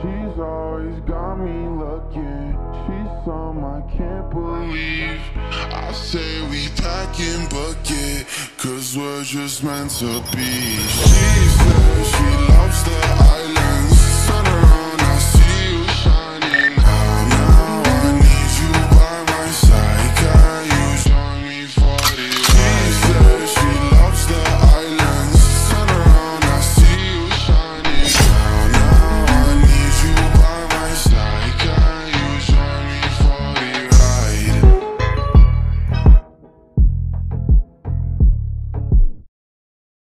She's always got me looking. She's some I can't believe. I say we pack and bucket, cause we're just meant to be.